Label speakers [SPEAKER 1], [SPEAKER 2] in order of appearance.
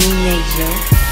[SPEAKER 1] Nation.